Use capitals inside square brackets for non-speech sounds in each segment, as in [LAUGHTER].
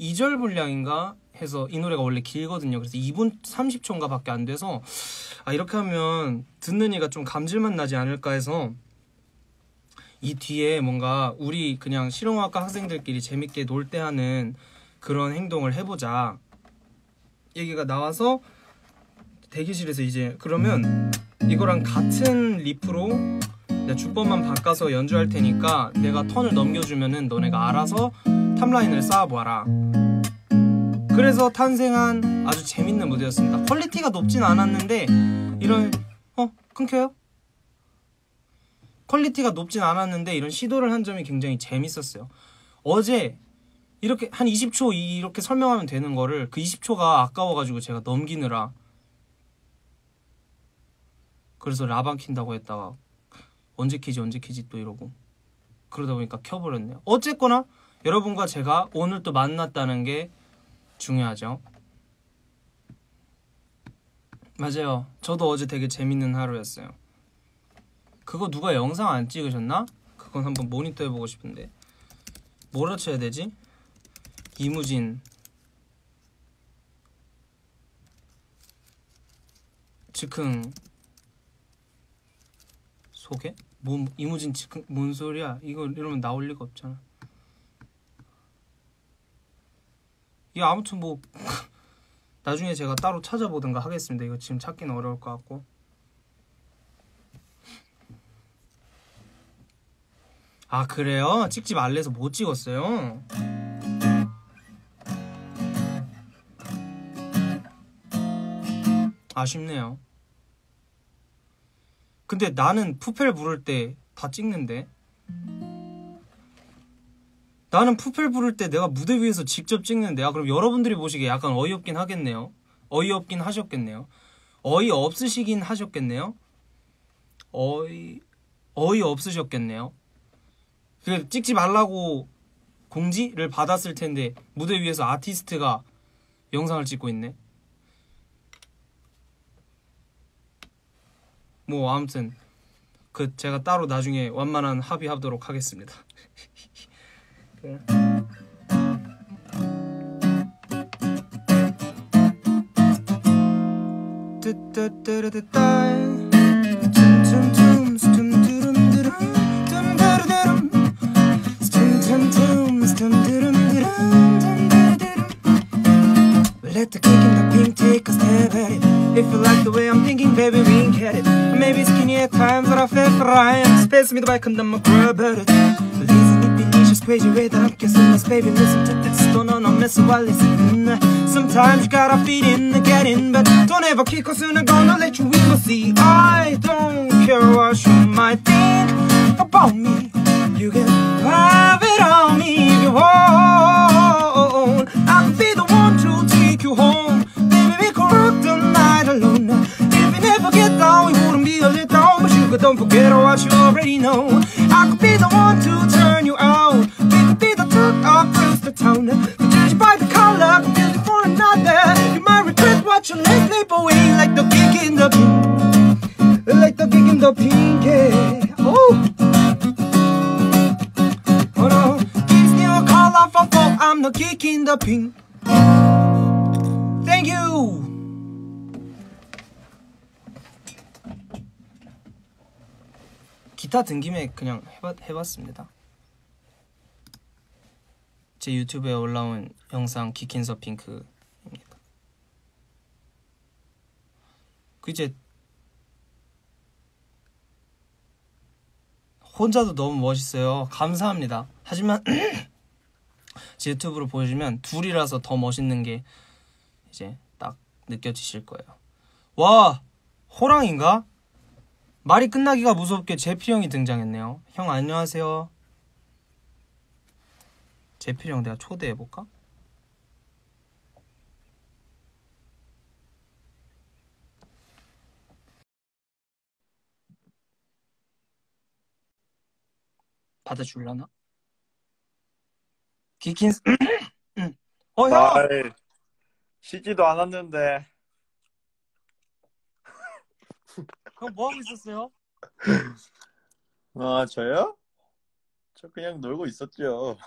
2절 분량인가 해서 이 노래가 원래 길거든요. 그래서 2분 30초인가 밖에 안 돼서 아 이렇게 하면 듣는 이가 좀 감질만 나지 않을까 해서 이 뒤에 뭔가 우리 그냥 실용학과 학생들끼리 재밌게 놀 때 하는 그런 행동을 해보자 얘기가 나와서 대기실에서 이제 그러면 이거랑 같은 리프로 내가 주법만 바꿔서 연주할 테니까 내가 턴을 넘겨주면은 너네가 알아서 top line을 쌓아보아라 그래서 탄생한 아주 재밌는 무대였습니다. 퀄리티가 높진 않았는데 이런 어? 끊겨요? 퀄리티가 높진 않았는데 이런 시도를 한 점이 굉장히 재밌었어요. 어제 이렇게 한 20초 이렇게 설명하면 되는 거를 그 20초가 아까워가지고 제가 넘기느라 그래서 라방 킨다고 했다가 언제 키지 언제 키지 또 이러고 그러다 보니까 켜버렸네요. 어쨌거나 여러분과 제가 오늘 또 만났다는 게 중요하죠 맞아요 저도 어제 되게 재밌는 하루였어요 그거 누가 영상 안 찍으셨나? 그건 한번 모니터 해보고 싶은데 뭐라 쳐야 되지? 이무진 즉흥 소개? 뭐 이무진 즉흥 뭔 소리야? 이거 이러면 나올 리가 없잖아. 이 아무튼 뭐 [LAUGHS] 나중에 제가 따로 찾아보든가 하겠습니다. 이거 지금 찾기는 어려울 것 같고. 아 그래요? 찍지 말래서 못 찍었어요. 아쉽네요. 근데 나는 푸펠 부를 때 다 찍는데. 나는 푸펠 부를 때 내가 무대 위에서 직접 찍는데. 아, 그럼 여러분들이 보시기에 약간 어이없긴 하겠네요. 어이없긴 하셨겠네요. 어이 없으시긴 하셨겠네요. 어이, 어이 없으셨겠네요. 그 찍지 말라고 공지를 받았을 텐데 무대 위에서 아티스트가 영상을 찍고 있네. 뭐 아무튼 그 제가 따로 나중에 완만한 합의하도록 하겠습니다. Let the kick in the pink take a step at it. If you like the way I'm thinking, baby, we can get it. Maybe skinny at times, but I feel am. Space me the back and I'm grab at it. It crazy way that I'm kissing this baby. Listen to this, don't know, no mess while listening. Sometimes you gotta feed in to get in, but don't ever kick us soon. I'm gonna let you in, but see, I don't care what you might think about me. You can have it on me if you want. I could be the one to take you home. Baby, we could rock the night alone. If we never get down, we wouldn't be a letdown. But you could don't forget what you already know. I could be the one to turn the town. To judge by the color, confusing for another. You might regret what you let slip away, like the kick in the pink, like the kick in the pink. Yeah. Oh. Oh no, kids new color for folk. I'm the kick in the pink. Thank you. 기타 든 김에 그냥 해봤, 해봤습니다. 제 유튜브에 올라온 영상 키킨 서 핑크입니다. 그 이제 혼자도 너무 멋있어요. 감사합니다. 하지만 [CLEARS THROAT] 제 유튜브로 보시면 둘이라서 더 멋있는 게 이제 딱 느껴지실 거예요. 와 호랑인가? 말이 끝나기가 무섭게 제피 형이 등장했네요. 형 안녕하세요. 제피 형 내가 초대해 볼까? 받아줄라나? 기킨 [CLEARS THROAT] 어 형! 아이, 쉬지도 않았는데 [LAUGHS] 형 뭐하고 있었어요? 아 저요? 저 그냥 놀고 있었죠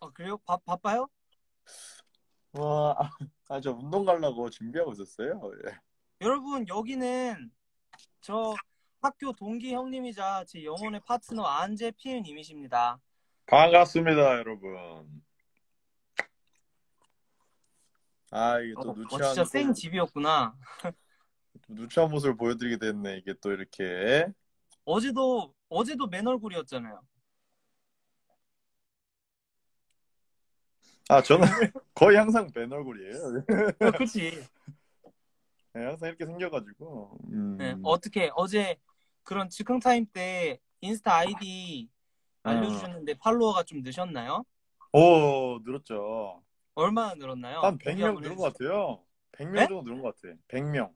아 그래요? 바, 바빠요? 와, 아, 저 운동 가려고 준비하고 있었어요. 예. 여러분 여기는 저 학교 동기 형님이자 제 영혼의 파트너 안재필 님이십니다. 반갑습니다, 여러분. 아, 이게 또 어, 누추한, 어, 진짜 생 집이었구나. [LAUGHS] 누추한 모습을 보여드리게 됐네. 이게 또 이렇게. 어제도 어제도 맨 얼굴이었잖아요. 아, 저는 [LAUGHS] 거의 항상 맨 얼굴이에요. 어, 그렇지. [LAUGHS] 네, 항상 이렇게 생겨가지고. 음. 네, 어떻게 어제 그런 즉흥 타임 때 인스타 아이디 알려주셨는데 팔로워가 좀 늘었나요? 오, 늘었죠. 얼마나 늘었나요? 한 공개 100명 한번 늘은. 것 같아요. 100명 네? 정도 늘은 것 같아. 100명.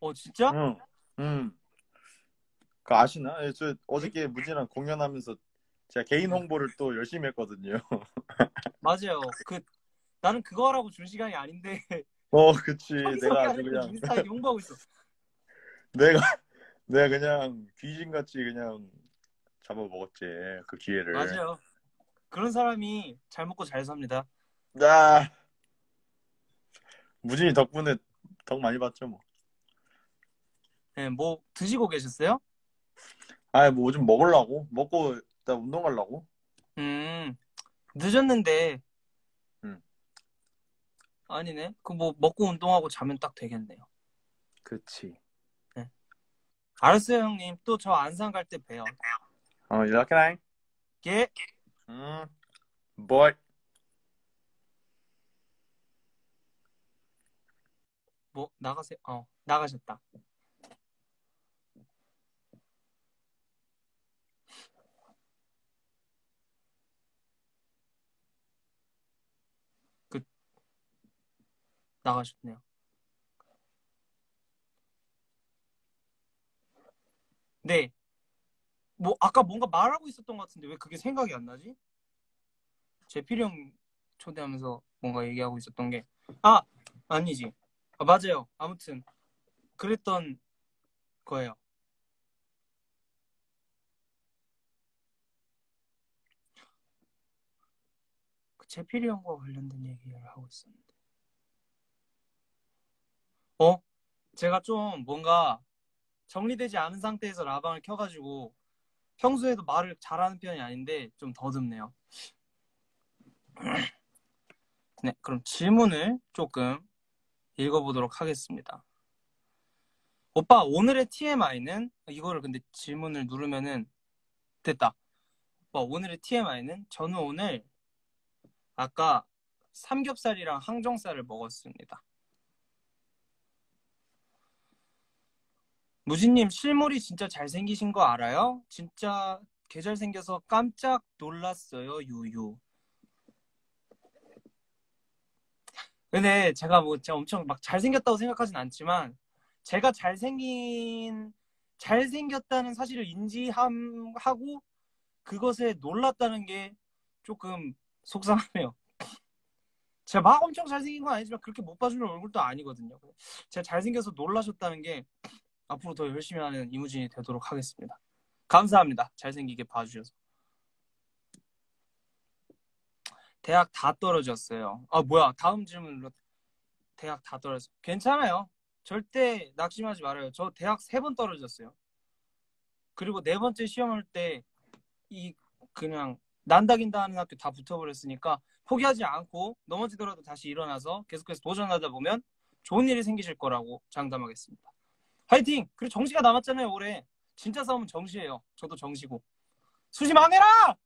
어 진짜? 응. 응. 그 아시나? 예, 저 어저께 무진랑 공연하면서 제가 개인 홍보를 또 열심히 했거든요. [LAUGHS] 맞아요. 그 나는 그거 하라고 준 시간이 아닌데 어, 그치. [LAUGHS] 내가 아주 그냥 인스타 아이디 [LAUGHS] 홍보하고 있어. 내가 내가 그냥 귀신같이 그냥 잡아먹었지. 그 기회를. 맞아요. 그런 사람이 잘 먹고 잘 삽니다. 아. 무진이 덕분에 덕 많이 봤죠, 뭐. 네, 뭐 드시고 계셨어요? 아, 뭐 좀 먹으려고. 먹고 일단 운동 가려고. 음 늦었는데 음. 아니네. 그 뭐 먹고 운동하고 자면 딱 되겠네요. 그치. 알았어요 형님. 또 저 안산 갈 때 봬요. 어, 이렇게 나잉. 예. 음. boy. 뭐 나가세요. 어 나가셨다. 나가셨네요. 네. 뭐 아까 뭔가 말하고 있었던 것 같은데 왜 그게 생각이 안 나지? 제필이 형 초대하면서 뭔가 얘기하고 있었던 게 아 아니지. 아, 맞아요. 아무튼 그랬던 거예요. 그 제필이 형과 관련된 얘기를 하고 있었는데. 어? 제가 좀 뭔가 정리되지 않은 상태에서 라방을 켜가지고 평소에도 말을 잘하는 편이 아닌데 좀 더듬네요. [CLEARS THROAT] 네, 그럼 질문을 조금 읽어보도록 하겠습니다. 오빠, 오늘의 TMI는, 이거를 근데 질문을 누르면은, 됐다. 오빠, 오늘의 TMI는, 저는 오늘, 아까 삼겹살이랑 항정살을 먹었습니다. 무진님, 실물이 진짜 잘생기신 거 알아요? 진짜 개잘 생겨서 깜짝 놀랐어요, 유유. 근데 제가 뭐 제가 엄청 막 잘생겼다고 생각하진 않지만 제가 잘생긴 잘생겼다는 사실을 인지하고 그것에 놀랐다는 게 조금 속상하네요. 제가 막 엄청 잘생긴 건 아니지만 그렇게 못 봐주는 얼굴도 아니거든요. 제가 잘생겨서 놀라셨다는 게 앞으로 더 열심히 하는 이무진이 되도록 하겠습니다. 감사합니다. 잘생기게 봐주셔서. 대학 다 떨어졌어요. 아, 뭐야. 다음 질문으로. 대학 다 떨어졌어요. 괜찮아요. 절대 낙심하지 말아요. 저 대학 세 번 떨어졌어요. 그리고 네 번째 시험할 때, 이, 그냥, 난다긴다 하는 학교 다 붙어버렸으니까, 포기하지 않고, 넘어지더라도 다시 일어나서 계속해서 도전하다 보면, 좋은 일이 생기실 거라고 장담하겠습니다. 화이팅! 그리고 정시가 남았잖아요, 올해. 진짜 싸움은 정시예요. 저도 정시고. 수시 망해라!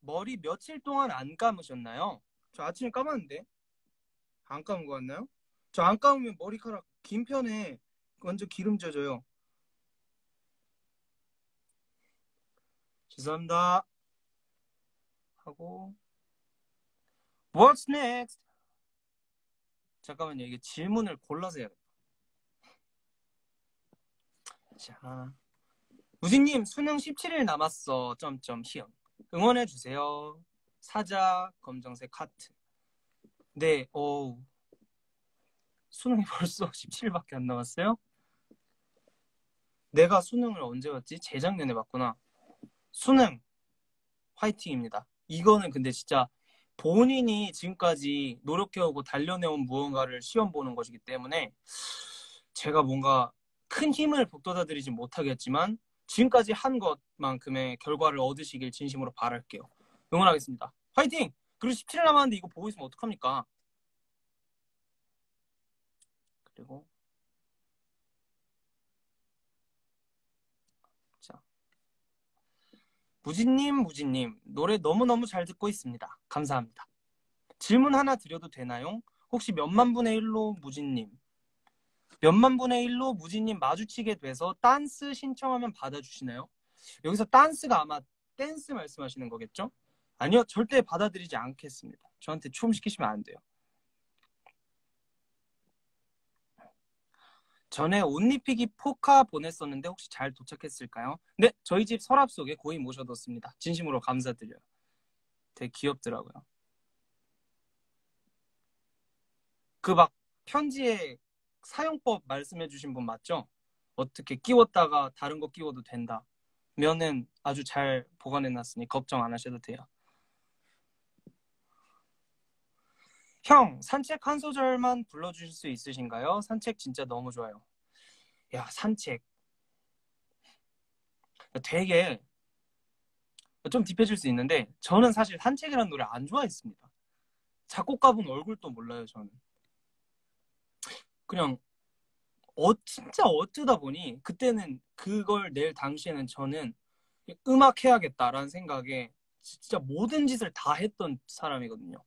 머리 며칠 동안 안 감으셨나요? 저 아침에 감았는데 안 감은 거 같나요? 저 안 감으면 머리카락 긴 편에 완전 기름 져져요. 죄송합니다. 하고 What's next? 잠깐만요. 이게 질문을 골라서 해야 돼. 자, 우진님 수능 17일 남았어. 점점 희영. 응원해 주세요. 사자 검정색 하트. 네, 어 수능이 벌써 [LAUGHS] 17일밖에 안 남았어요? 내가 수능을 언제 봤지? 재작년에 봤구나. 수능 화이팅입니다. 이거는 근데 진짜 본인이 지금까지 노력해오고 달려내온 무언가를 시험 보는 것이기 때문에 제가 뭔가 큰 힘을 북돋아드리지 못하겠지만 지금까지 한 것만큼의 결과를 얻으시길 진심으로 바랄게요. 응원하겠습니다. 화이팅! 그리고 17일 남았는데 이거 보고 있으면 어떡합니까? 그리고 자 무진님 무진님 노래 너무너무 잘 듣고 있습니다. 감사합니다. 질문 하나 드려도 되나요? 혹시 몇만 분의 1로 무진님 몇만 분의 1로 무진님 마주치게 돼서 댄스 신청하면 받아주시나요? 여기서 댄스가 아마 댄스 말씀하시는 거겠죠? 아니요 절대 받아들이지 않겠습니다. 저한테 춤 시키시면 안 돼요. 전에 옷 입히기 포카 보냈었는데 혹시 잘 도착했을까요? 네, 저희 집 서랍 속에 고이 모셔뒀습니다. 진심으로 감사드려요. 되게 귀엽더라고요. 그 막 편지에 사용법 말씀해주신 분 맞죠? 어떻게 끼웠다가 다른 거 끼워도 된다. 면은 아주 잘 보관해놨으니 걱정 안 하셔도 돼요. 형, 산책 한 소절만 불러주실 수 있으신가요? 산책 진짜 너무 좋아요. 야, 산책. 되게 좀 딥해질 수 있는데 저는 사실 산책이라는 노래 안 좋아했습니다. 작곡가분 얼굴도 몰라요, 저는. 그냥 어 진짜 어쩌다 보니 그때는 그걸 낼 당시에는 저는 음악 해야겠다라는 생각에 진짜 모든 짓을 다 했던 사람이거든요.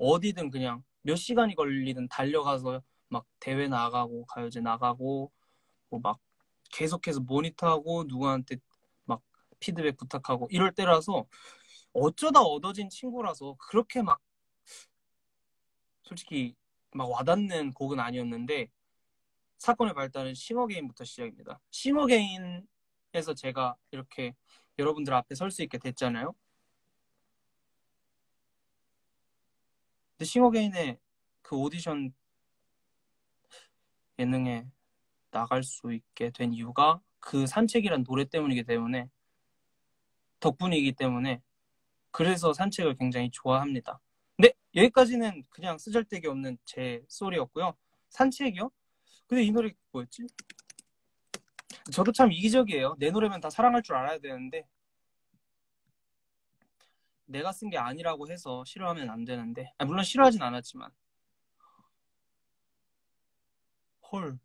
어디든 그냥 몇 시간이 걸리든 달려가서 막 대회 나가고 가요제 나가고 뭐 막 계속해서 모니터하고 누구한테 막 피드백 부탁하고 이럴 때라서 어쩌다 얻어진 친구라서 그렇게 막 솔직히 막 와닿는 곡은 아니었는데 사건의 발달은 싱어게인부터 시작입니다. 싱어게인에서 제가 이렇게 여러분들 앞에 설 수 있게 됐잖아요. 근데 싱어게인의 그 오디션 예능에 나갈 수 있게 된 이유가 그 산책이란 노래 때문이기 때문에 덕분이기 때문에 그래서 산책을 굉장히 좋아합니다. 네 여기까지는 그냥 쓰잘데기 없는 제 소리였고요. 산책이요? 근데 이 노래 뭐였지? 저도 참 이기적이에요. 내 노래면 다 사랑할 줄 알아야 되는데 내가 쓴 게 아니라고 해서 싫어하면 안 되는데 아, 물론 싫어하진 않았지만 헐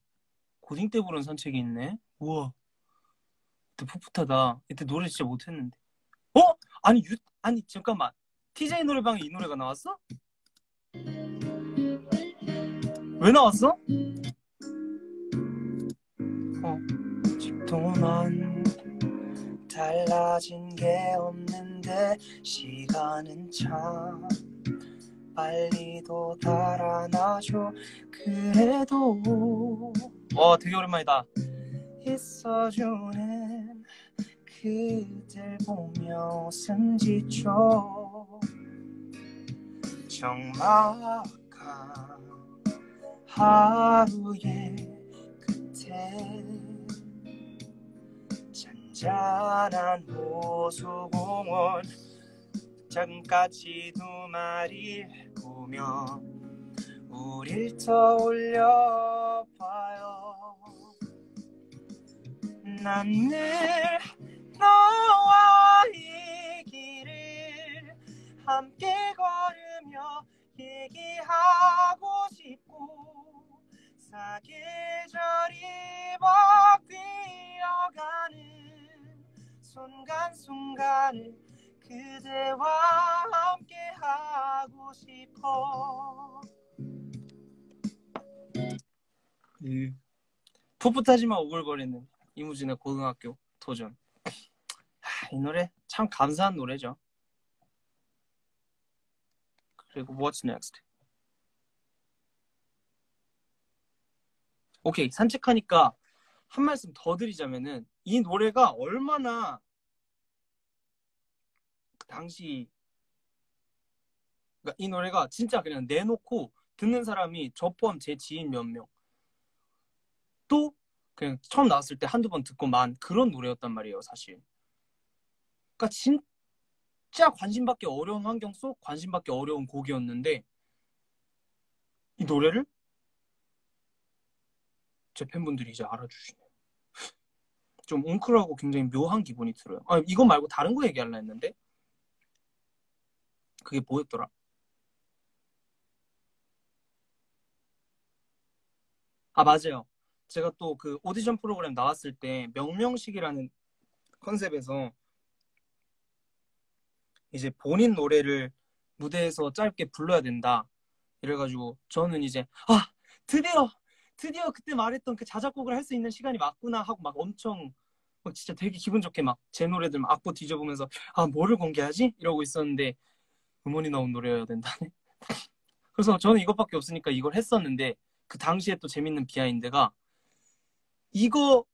고딩 때 부른 산책이 있네 우와 이때 풋풋하다 이때 노래 진짜 못했는데 어? 아니 유 아니 잠깐만 TJ 노래방에 이 노래가 나왔어? 왜 나왔어? 어 집도만 달라진 게 없는데 시간은 참. 빨리도 달아나죠 그래도 와 되게 오랜만이다. 있어주는 그댈 보며 짓죠 정막한 하루의 끝에 잔잔한 호수공원. 잠까지 두 마리 보며 우릴 떠올려 봐요. 난 늘 너와 이 길을 함께 걸으며 얘기하고 싶고 사계절이 바뀌어가는 순간순간을 그대와 함께 하고 싶어. 이 풋풋하지만 오글거리는 이무진의 고등학교 도전. 하, 이 노래 참 감사한 노래죠. 그리고 What's Next? 오케이 산책하니까 한 말씀 더 드리자면은 이 노래가 얼마나 그 당시 그러니까 이 노래가 진짜 그냥 내놓고 듣는 사람이 저 포함 제 지인 몇 명 또 그냥 처음 나왔을 때 한두 번 듣고 만 그런 노래였단 말이에요 사실 그러니까 진짜 진짜 관심 받기 어려운 환경 속 관심 받기 어려운 곡이었는데 이 노래를 제 팬분들이 이제 알아주시네요. 좀 웅크하고 굉장히 묘한 기분이 들어요. 아, 이거 말고 다른 거 얘기하려 했는데 그게 뭐였더라? 아, 맞아요. 제가 또 그 오디션 프로그램 나왔을 때 명명식이라는 컨셉에서 이제 본인 노래를 무대에서 짧게 불러야 된다. 이래가지고 저는 이제 아 드디어 드디어 그때 말했던 그 자작곡을 할 수 있는 시간이 맞구나 하고 막 엄청 막 진짜 되게 기분 좋게 막 제 노래들 막 악보 뒤져보면서 아 뭐를 공개하지 이러고 있었는데 음원이 나온 노래여야 된다네. [LAUGHS] 그래서 저는 이것밖에 없으니까 이걸 했었는데 그 당시에 또 재밌는 비하인드가 이거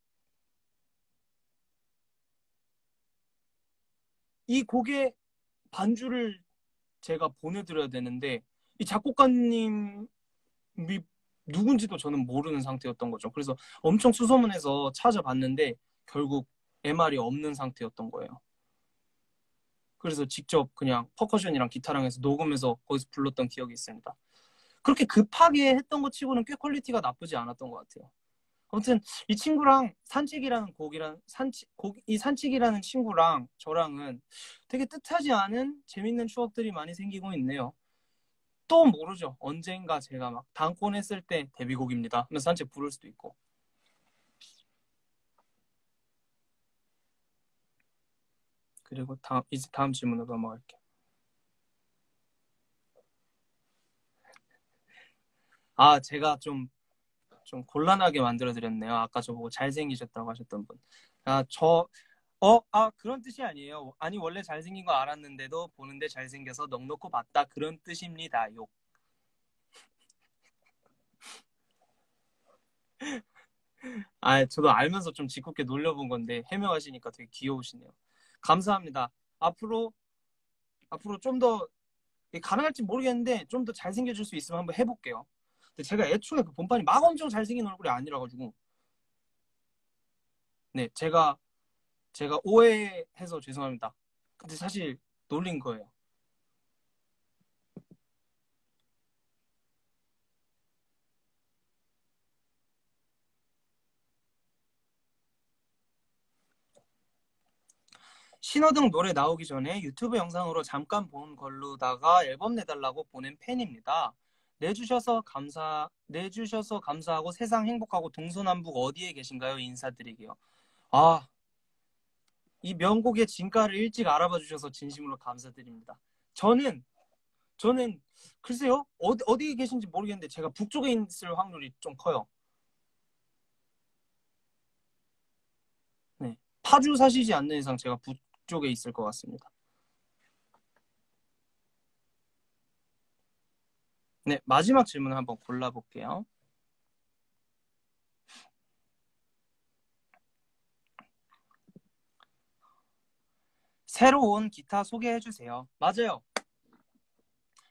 이 곡의 반주를 제가 보내드려야 되는데 이 작곡가님이 누군지도 저는 모르는 상태였던 거죠. 그래서 엄청 수소문해서 찾아봤는데 결국 MR이 없는 상태였던 거예요. 그래서 직접 그냥 퍼커션이랑 기타랑 해서 녹음해서 거기서 불렀던 기억이 있습니다. 그렇게 급하게 했던 것 치고는 꽤 퀄리티가 나쁘지 않았던 것 같아요. 아무튼 이 친구랑 산책이라는 곡이란 산책 곡이 산책이라는 친구랑 저랑은 되게 뜻하지 않은 재밌는 추억들이 많이 생기고 있네요. 또 모르죠. 언젠가 제가 막 단콘 했을 때 데뷔곡입니다. 산책 부를 수도 있고. 그리고 다음 이제 다음 질문으로 넘어갈게요. 아, 제가 좀, 좀 곤란하게 만들어 드렸네요. 아까 저보고 잘생기셨다고 하셨던 분. 아, 저, 어, 아, 그런 뜻이 아니에요. 아니, 원래 잘생긴 거 알았는데도 보는데 잘생겨서 넉넉고 봤다. 그런 뜻입니다. 욕. [LAUGHS] 아, 저도 알면서 좀 짓궂게 놀려본 건데 해명하시니까 되게 귀여우시네요. 감사합니다. 앞으로, 앞으로 좀 더, 가능할지 모르겠는데 좀 더 잘생겨질 수 있으면 한번 해볼게요. 근데 제가 애초에 그 본판이 막 엄청 잘생긴 얼굴이 아니라 가지고 네 제가 제가 오해해서 죄송합니다. 근데 사실 놀린 거예요. 신호등 노래 나오기 전에 유튜브 영상으로 잠깐 본 걸로다가 앨범 내달라고 보낸 팬입니다. 내주셔서 감사 내주셔서 감사하고 세상 행복하고 동서남북 어디에 계신가요? 인사드리게요. 아, 이 명곡의 진가를 일찍 알아봐 주셔서 진심으로 감사드립니다. 저는 저는 글쎄요 어디 어디에 계신지 모르겠는데 제가 북쪽에 있을 확률이 좀 커요. 네, 파주 사시지 않는 이상 제가 북 쪽에 있을 것 같습니다. 네, 마지막 질문 한번 골라볼게요. 새로 운 기타 소개해 주세요. 맞아요.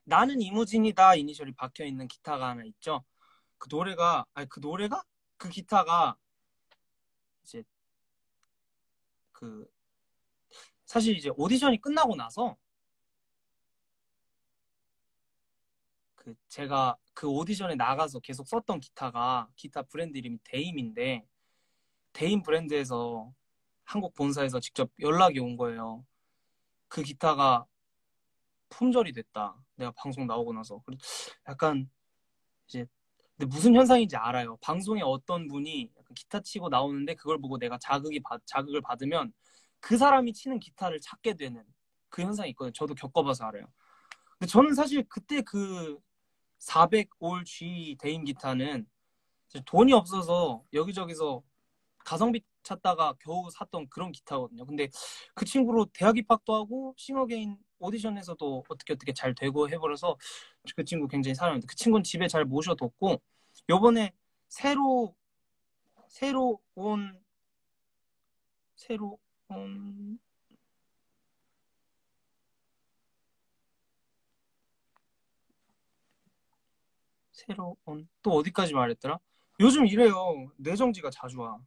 나는 이무진이다 이니셜이 박혀 있는 기타가 하나 있죠. 그 노래가 아니 그 노래가 그 기타가 이제 그 사실 이제 오디션이 끝나고 나서 그 제가 그 오디션에 나가서 계속 썼던 기타가 기타 브랜드 이름이 데임인데 데임 브랜드에서 한국 본사에서 직접 연락이 온 거예요. 그 기타가 품절이 됐다. 내가 방송 나오고 나서. 약간 이제 근데 무슨 현상인지 알아요. 방송에 어떤 분이 기타 치고 나오는데 그걸 보고 내가 자극이 받, 자극을 받으면 그 사람이 치는 기타를 찾게 되는 그 현상이 있거든요. 저도 겪어봐서 알아요. 근데 저는 사실 그때 그 400올 G 대인 기타는 돈이 없어서 여기저기서 가성비 찾다가 겨우 샀던 그런 기타거든요. 근데 그 친구로 대학 입학도 하고 싱어게인 오디션에서도 어떻게 어떻게 잘 되고 해버려서 그 친구 굉장히 사랑합니다. 그 친구는 집에 잘 모셔뒀고 요번에 새로 새로 온 새로 온 새로 온또 어디까지 말했더라? 요즘 이래요. 뇌정지가 자주 와.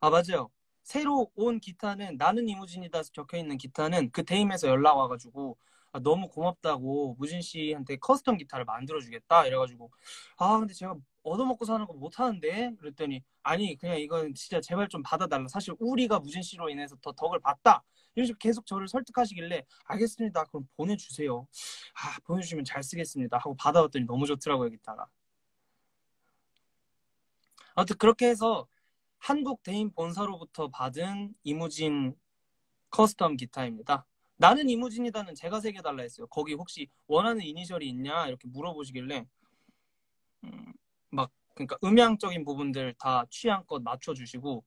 아 맞아요. 새로 온 기타는 나는 이무진이다 적혀 있는 기타는 그 데임에서 연락 와가지고 아, 너무 고맙다고 무진 씨한테 custom 기타를 만들어 주겠다 이래가지고 아 근데 제가 얻어먹고 사는 거 못 하는데? 그랬더니 아니 그냥 이건 진짜 제발 좀 받아달라. 사실 우리가 무진 씨로 인해서 더 덕을 봤다. 이런 식으로 계속 저를 설득하시길래 알겠습니다. 그럼 보내주세요. 아 보내주시면 잘 쓰겠습니다. 하고 받아왔더니 너무 좋더라고요 기타가. 아무튼 그렇게 해서 한국 대인 본사로부터 받은 이무진 custom 기타입니다. 나는 이무진이다는 제가 새겨달라 했어요. 거기 혹시 원하는 이니셜이 있냐? 이렇게 물어보시길래 음, 막 그러니까 음향적인 부분들 다 취향껏 맞춰주시고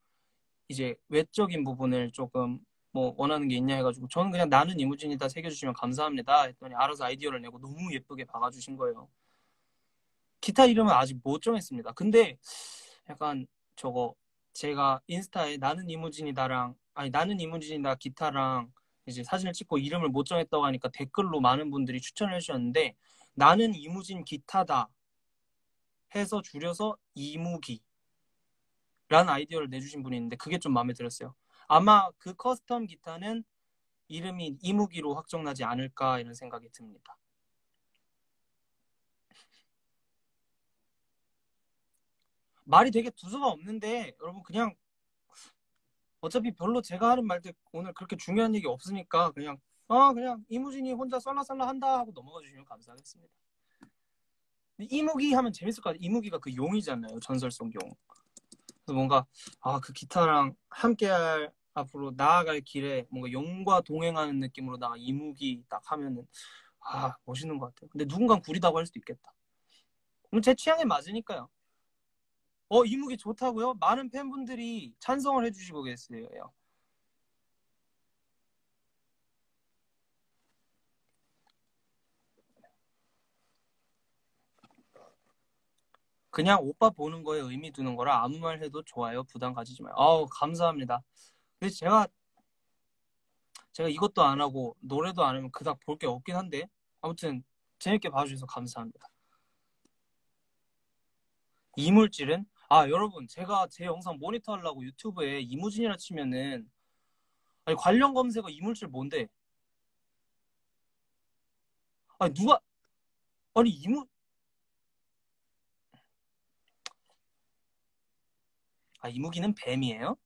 이제 외적인 부분을 조금 뭐 원하는 게 있냐 해가지고 저는 그냥 나는 이무진이다 새겨주시면 감사합니다 했더니 알아서 아이디어를 내고 너무 예쁘게 박아주신 거예요. 기타 이름은 아직 못 정했습니다. 근데 약간 저거 제가 인스타에 나는 이무진이다랑 아니 나는 이무진이다 기타랑 이제 사진을 찍고 이름을 못 정했다고 하니까 댓글로 많은 분들이 추천을 해주셨는데 나는 이무진 기타다 해서 줄여서 이무기 라는 아이디어를 내주신 분이 있는데 그게 좀 마음에 들었어요. 아마 그 custom 기타는 이름이 이무기로 확정나지 않을까 이런 생각이 듭니다. 말이 되게 두서가 없는데 여러분 그냥 어차피 별로 제가 하는 말들 오늘 그렇게 중요한 얘기 없으니까 그냥 아 그냥 이무진이 혼자 썰라썰라 한다 하고 넘어가 주시면 감사하겠습니다. 이무기 하면 재밌을 것 같아요. 이무기가 그 용이잖아요. 전설 속 용. 그래서 뭔가 아 그 기타랑 함께할 앞으로 나아갈 길에 뭔가 용과 동행하는 느낌으로다가 이무기 딱 하면은 아 멋있는 것 같아요. 근데 누군가 구리다고 할 수도 있겠다. 제 취향에 맞으니까요. 어, 이무기 좋다고요? 많은 팬분들이 찬성을 해주시고 계세요. 그냥 오빠 보는 거에 의미 두는 거라 아무 말 해도 좋아요. 부담 가지지 마요. 아우, 감사합니다. 근데 제가, 제가 이것도 안 하고 노래도 안 하면 그닥 볼 게 없긴 한데, 아무튼 재밌게 봐주셔서 감사합니다. 이물질은 아, 여러분, 제가 제 영상 모니터 하려고 유튜브에 이무진이라 치면은, 아니, 관련 검색어 이물질 뭔데? 아니, 누가, 아니, 이무, 아, 이무기는 뱀이에요?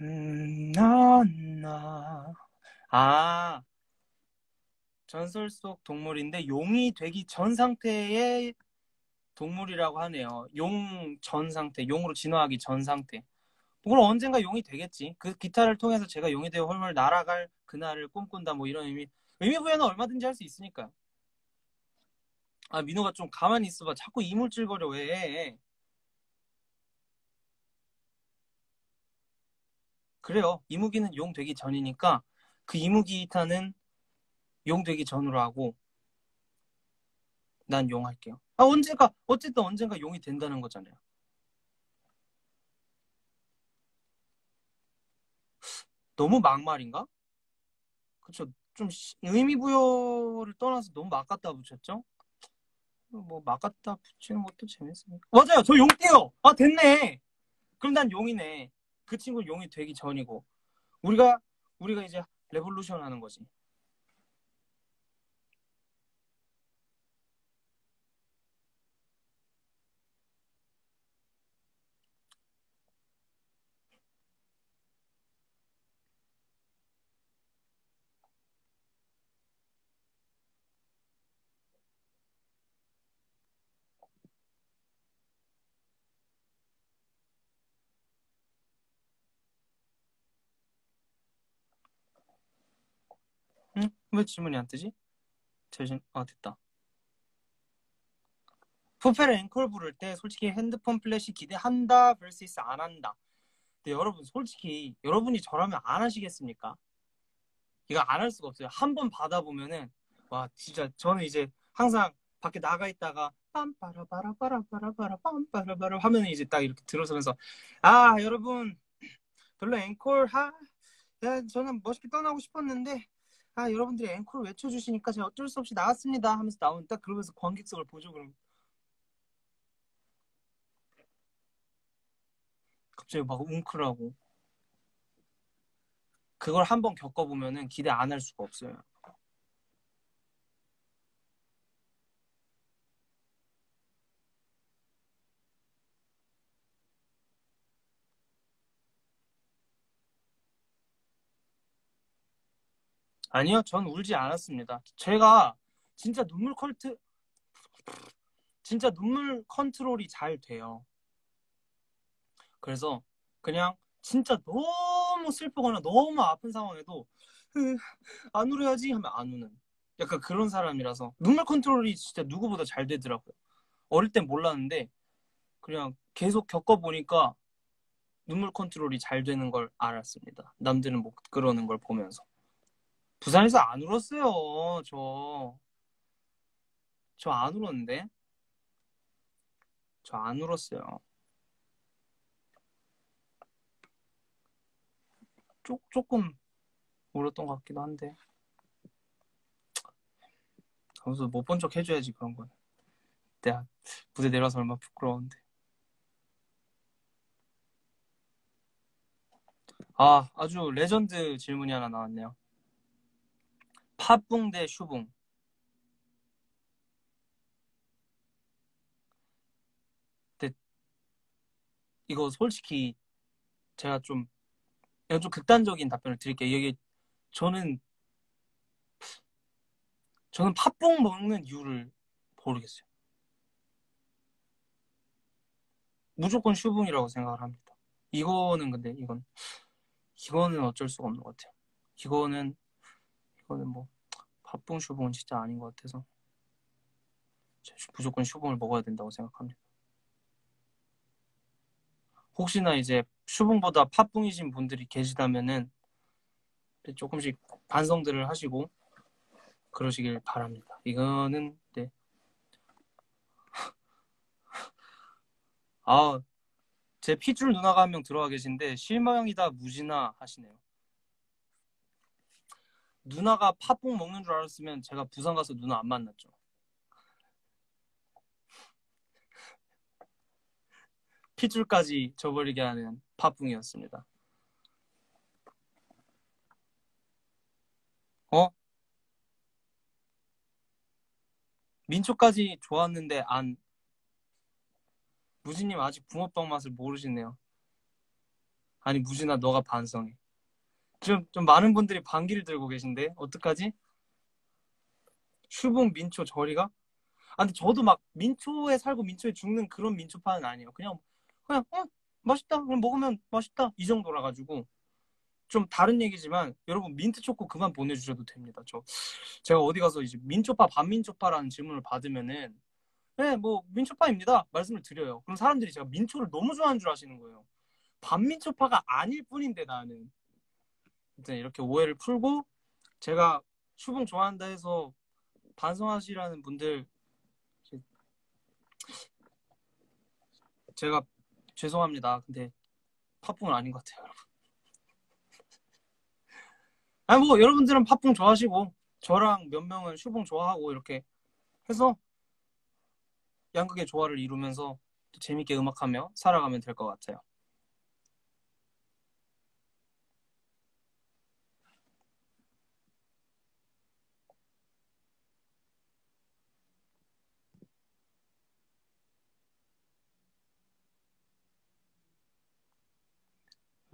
음, 나, 나. 아, 전설 속 동물인데 용이 되기 전 상태의 동물이라고 하네요. 용 전 상태, 용으로 진화하기 전 상태. 그럼 언젠가 용이 되겠지. 그 기타를 통해서 제가 용이 되어 헐헐 날아갈 그날을 꿈꾼다 뭐 이런 의미. 의미 부여는 얼마든지 할 수 있으니까요. 아, 민호가 좀 가만히 있어봐. 자꾸 이물질거려 왜. 그래요. 이무기는 용 되기 전이니까 그 이무기 타는 용 되기 전으로 하고 난 용 할게요. 아 언젠가 어쨌든 언젠가 용이 된다는 거잖아요. 너무 막말인가? 그쵸. 좀 의미 부여를 떠나서 너무 막 갖다 붙였죠? 뭐 막 갖다 붙이는 것도 재밌으니까. 맞아요. 저 용띠요. 아 됐네. 그럼 난 용이네. 그 친구 용이 되기 전이고 우리가 우리가 이제 레볼루션 하는 거지. 응? 왜 질문이 안 뜨지? 재진, 아, 됐다. 푸페를 앵콜 부를 때 솔직히 핸드폰 플래시 기대한다 vs 안 한다. 근데 여러분 솔직히 여러분이 저라면 안 하시겠습니까? 이거 안 할 수가 없어요. 한 번 받아보면은 와 진짜 저는 이제 항상 밖에 나가 있다가 빰빠라바라바라바라바라 빰빠라바라 하면 이제 딱 이렇게 들어서면서 아 여러분 [CLEARS THROAT] 별로 앵콜 하 야, 저는 멋있게 떠나고 싶었는데 아 여러분들이 앵콜을 외쳐주시니까 제가 어쩔 수 없이 나왔습니다 하면서 나오는 딱 그러면서 관객석을 보죠 그럼 갑자기 막 웅크라고. 그걸 한번 겪어보면은 기대 안 할 수가 없어요 아니요, 전 울지 않았습니다. 제가 진짜 눈물 컬트, 진짜 눈물 컨트롤이 잘 돼요. 그래서 그냥 진짜 너무 슬프거나 너무 아픈 상황에도 으, 안 울어야지 하면 안 우는 약간 그런 사람이라서 눈물 컨트롤이 진짜 누구보다 잘 되더라고요. 어릴 땐 몰랐는데 그냥 계속 겪어보니까 눈물 컨트롤이 잘 되는 걸 알았습니다. 남들은 못 그러는 걸 보면서. 부산에서 안 울었어요. 저. 저 안 울었는데. 저 안 울었어요. 조, 조금 울었던 것 같기도 한데. 아무튼 못본 척 해줘야지 그런 건. 내가 무대 내려서 얼마나 부끄러운데. 아, 아주 레전드 질문이 하나 나왔네요. 팥붕 대 슈붕. 근데 이거 솔직히 제가 좀 이건 좀 극단적인 답변을 드릴게요. 이게 저는 저는 팥붕 먹는 이유를 모르겠어요. 무조건 슈붕이라고 생각을 합니다. 이거는 근데 이건 이거는 어쩔 수가 없는 것 같아요. 이거는 이거는 뭐 팥붕 슈붕은 진짜 아닌 것 같아서 무조건 슈붕을 먹어야 된다고 생각합니다. 혹시나 이제 슈붕보다 팥붕이신 분들이 계시다면은 조금씩 반성들을 하시고 그러시길 바랍니다. 이거는 네. [LAUGHS] 아, 제 핏줄 누나가 한 명 들어와 계신데 실망이다 무지나 하시네요. 누나가 팥붕 먹는 줄 알았으면 제가 부산 가서 누나 안 만났죠. [LAUGHS] 핏줄까지 저버리게 하는 팥붕이었습니다. 어? 민초까지 좋았는데 안 무진님 아직 붕어빵 맛을 모르시네요. 아니 무진아 너가 반성해. 좀, 좀 많은 분들이 반기를 들고 계신데 어떡하지? 슈붕 민초 저리가? 아 근데 저도 막 민초에 살고 민초에 죽는 그런 민초파는 아니에요. 그냥 그냥 어 맛있다 그럼 먹으면 맛있다 이 정도라 가지고 좀 다른 얘기지만 여러분 민트 초코 그만 보내주셔도 됩니다. 저 제가 어디 가서 이제 민초파 반민초파라는 질문을 받으면은 네 뭐 민초파입니다 말씀을 드려요. 그럼 사람들이 제가 민초를 너무 좋아하는 줄 아시는 거예요. 반민초파가 아닐 뿐인데 나는 아무튼 이렇게 오해를 풀고 제가 슈붕 좋아한다 해서 반성하시라는 분들 제가 죄송합니다. 근데 팥붕은 아닌 것 같아요, 여러분. [LAUGHS] 아니 뭐 여러분들은 팥붕 좋아하시고 저랑 몇 명은 슈붕 좋아하고 이렇게 해서 양극의 조화를 이루면서 또 재밌게 음악하며 살아가면 될 것 같아요.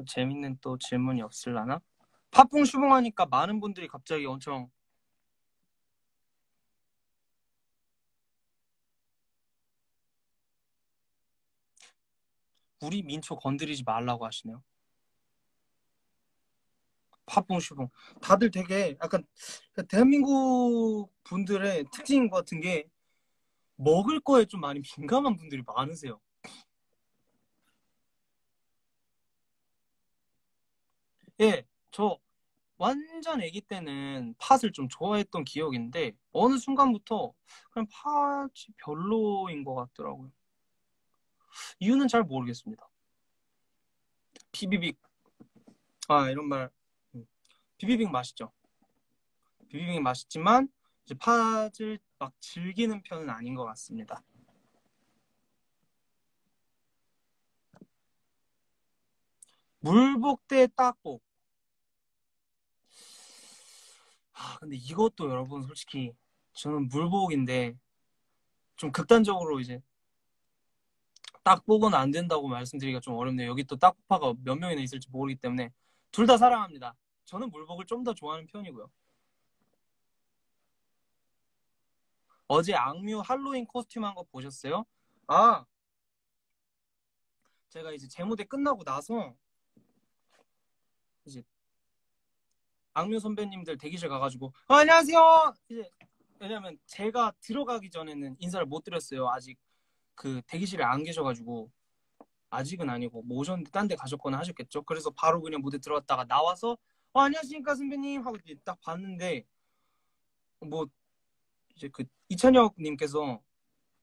재밌는 또 질문이 없을라나? 팥붕 슈붕 하니까 많은 분들이 갑자기 엄청 우리 민초 건드리지 말라고 하시네요. 팥붕 슈붕 다들 되게 약간 대한민국 분들의 특징인 것 같은 게 먹을 거에 좀 많이 민감한 분들이 많으세요. 예, 저 완전 아기 때는 팥을 좀 좋아했던 기억인데 어느 순간부터 그냥 팥이 별로인 것 같더라고요. 이유는 잘 모르겠습니다. 비비빅 아 이런 말 음. 비비빅 맛있죠. 비비빙이 맛있지만 이제 팥을 막 즐기는 편은 아닌 것 같습니다. 물복 대 딱복. 아, 근데 이것도 여러분 솔직히 저는 물복인데 좀 극단적으로 이제 딱복은 안 된다고 말씀드리기가 좀 어렵네요. 여기 또 딱복파가 몇 명이나 있을지 모르기 때문에 둘 다 사랑합니다. 저는 물복을 좀 더 좋아하는 편이고요. 어제 악뮤 할로윈 코스튬 한 거 보셨어요? 아, 제가 이제 제 무대 끝나고 나서 이제 악뮤 선배님들 대기실 가가지고 어, 안녕하세요. 이제 왜냐면 제가 들어가기 전에는 인사를 못 드렸어요. 아직 그 대기실에 안 계셔가지고 아직은 아니고 뭐 오셨는데 딴 데 가셨거나 하셨겠죠. 그래서 바로 그냥 무대 들어갔다가 나와서 어, 안녕하십니까 선배님 하고 딱 봤는데 뭐 이제 그 이찬혁 님께서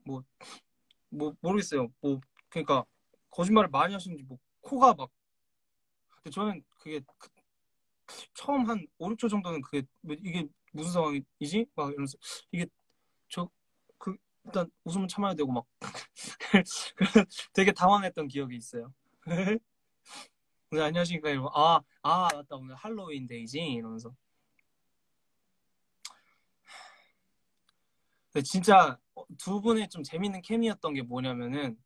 뭐뭐 모르겠어요. 뭐 그러니까 거짓말을 많이 하시는지 뭐 코가 막 근데 저는 그게 그- 처음 한 5, 6초 정도는 그게 뭐 이게 무슨 상황이지? 막 이러면서 이게 저 그 일단 웃음은 참아야 되고 막 [LAUGHS] 되게 당황했던 기억이 있어요. [LAUGHS] 네, 안녕하십니까? 이러고 아, 아 맞다. 오늘 할로윈 데이지? 이러면서. 근데 진짜 어, 두 분의 좀 재밌는 케미였던 게 뭐냐면은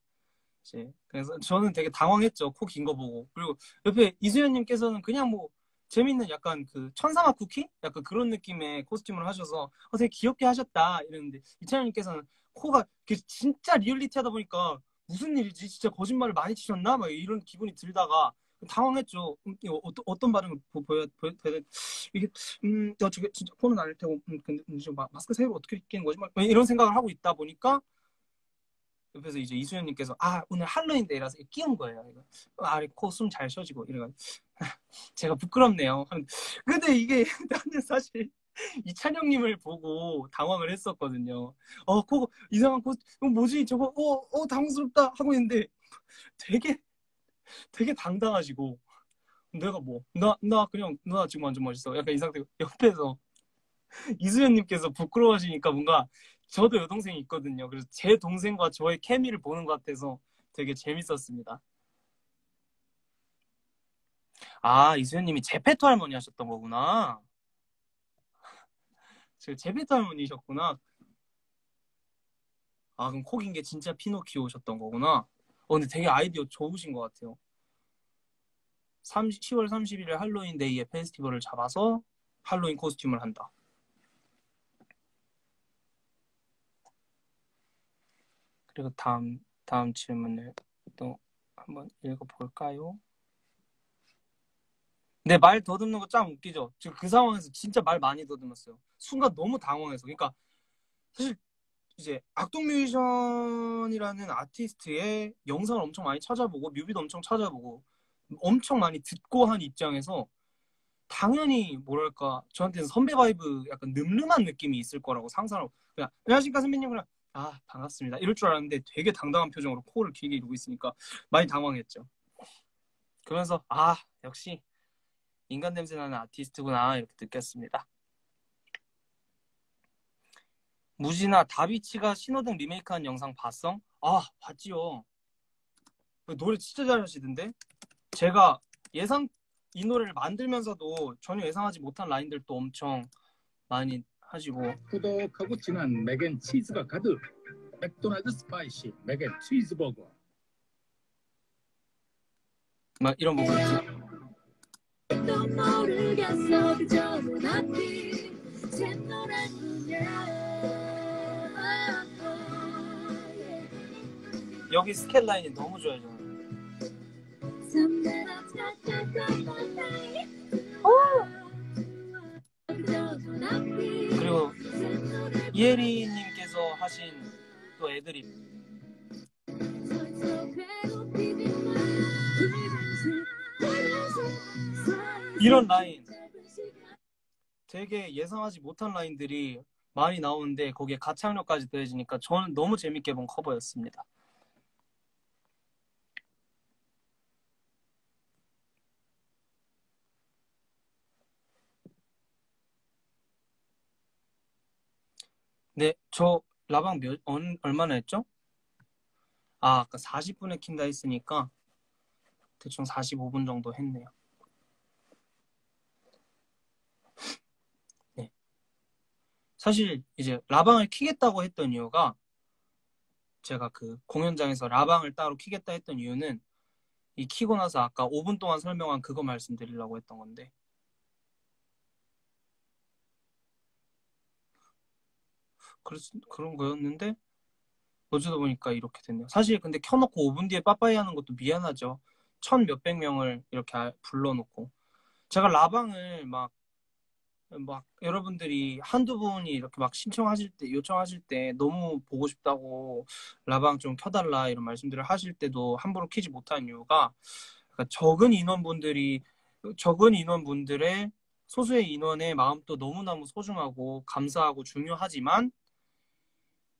이제 그래서 저는 되게 당황했죠. 코 긴 거 보고. 그리고 옆에 이수연님께서는 그냥 뭐 재밌는 약간 그 천상화 쿠키 약간 그런 느낌의 코스튬을 하셔서 어, 되게 귀엽게 하셨다 이랬는데 이찬영님께서는 코가 진짜 리얼리티하다 보니까 무슨 일이지 진짜 거짓말을 많이 치셨나 막 이런 기분이 들다가 당황했죠. 음, 어떤 어떤 보, 보여 보여 보여 이게 음, 야, 저게 진짜 코는 아닐 테고 음, 근데 마, 마스크 새로 어떻게 끼는 거지? 막 이런 생각을 하고 있다 보니까 옆에서 이제 이수연님께서 아 오늘 할로윈데이라서 끼운 거예요. 이거 아, 코숨 잘 쉬어지고 이래가 [LAUGHS] 제가 부끄럽네요. 근데 이게 [LAUGHS] 나는 사실 이찬영님을 보고 당황을 했었거든요. 어, 코 이상한 코 어, 뭐지 저거 어, 어 당황스럽다 하고 있는데 되게 되게 당당하시고 내가 뭐 나 나 그냥 누나 지금 완전 멋있어. 약간 이 상태고 옆에서 이수연님께서 부끄러워하시니까 뭔가 저도 여동생이 있거든요. 그래서 제 동생과 저의 케미를 보는 것 같아서 되게 재밌었습니다. 아, 이수연님이 제페토 할머니 하셨던 거구나. [LAUGHS] 제 제페토 할머니셨구나. 아, 그럼 코긴 게 진짜 피노키오셨던 거구나. 어, 근데 되게 아이디어 좋으신 것 같아요. 30, 10월 31일 할로윈 데이에 페스티벌을 잡아서 할로윈 코스튬을 한다. 그리고 다음 다음 질문을 또 한번 읽어볼까요? 근데 말 더듬는 거 짱 웃기죠. 지금 그 상황에서 진짜 말 많이 더듬었어요. 순간 너무 당황해서. 그러니까 사실 이제 악동뮤지션이라는 아티스트의 영상을 엄청 많이 찾아보고 뮤비도 엄청 찾아보고 엄청 많이 듣고 한 입장에서 당연히 뭐랄까 저한테는 선배 vibe 약간 늠름한 느낌이 있을 거라고 상상하고 그냥 안녕하십니까 선배님 그냥 아 반갑습니다 이럴 줄 알았는데 되게 당당한 표정으로 코를 길게 이루고 있으니까 많이 당황했죠. 그러면서 아 역시 인간 냄새 나는 아티스트구나 이렇게 느꼈습니다. 무진아 다비치가 신호등 리메이크한 영상 봤어? 아 봤지요. 노래 진짜 잘하시던데. 제가 예상 이 노래를 만들면서도 전혀 예상하지 못한 라인들도 엄청 많이 하시고. 꾸덕하고 진한 mac n cheese가 가득 맥도날드 spicy mac n cheese버거. 막 이런 부분. 여기 스케일 라인이 너무 좋아요 저는. 그리고 이혜리님께서 하신 또 애드립 이런 라인 되게 예상하지 못한 라인들이 많이 나오는데 거기에 가창력까지 더해지니까 저는 너무 재밌게 본 커버였습니다. 네, 저 라방 몇, 얼- 얼마나 했죠? 아, 아까 40분에 킨다 했으니까 대충 45분 정도 했네요. 네. 사실 이제 라방을 키겠다고 했던 이유가 제가 그 공연장에서 라방을 따로 키겠다 했던 이유는 이 키고 나서 아까 5분 동안 설명한 그거 말씀드리려고 했던 건데 그렇, 그런 거였는데 어쩌다 보니까 이렇게 됐네요. 사실 근데 켜놓고 5분 뒤에 빠빠이 하는 것도 미안하죠. 천 몇백 명을 이렇게 아- 불러놓고 제가 라방을 막 막 여러분들이 한두 분이 이렇게 막 신청하실 때 요청하실 때 너무 보고 싶다고 라방 좀 켜달라 이런 말씀들을 하실 때도 함부로 키지 못한 이유가 그러니까 적은 인원분들이 적은 인원분들의 소수의 인원의 마음도 너무너무 소중하고 감사하고 중요하지만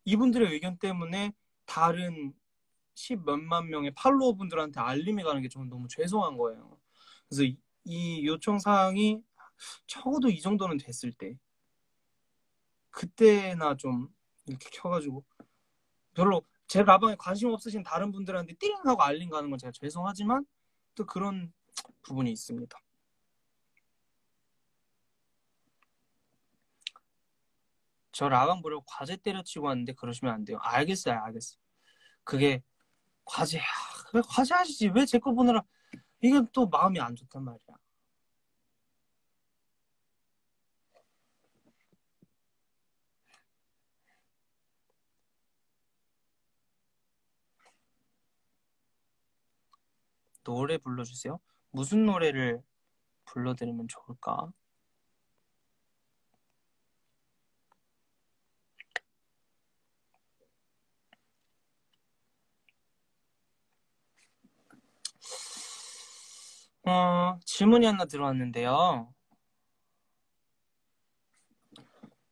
이분들의 의견 때문에 다른 10 몇만 명의 팔로워 분들한테 알림이 가는 게 저는 너무 죄송한 거예요. 그래서 이, 이 요청 사항이 적어도 이 정도는 됐을 때 그때나 좀 이렇게 켜가지고 별로 제 라방에 관심 없으신 다른 분들한테 띵 하고 알림 가는 건 제가 죄송하지만 또 그런 부분이 있습니다. 저 라방 보려고 과제 때려치고 왔는데 그러시면 안 돼요. 알겠어요, 알겠어요. 그게 과제야. 왜 과제 하시지? 왜 제 거 보느라 이게 또 마음이 안 좋단 말이야. 노래 불러주세요. 무슨 노래를 불러드리면 좋을까? 어, 질문이 하나 들어왔는데요.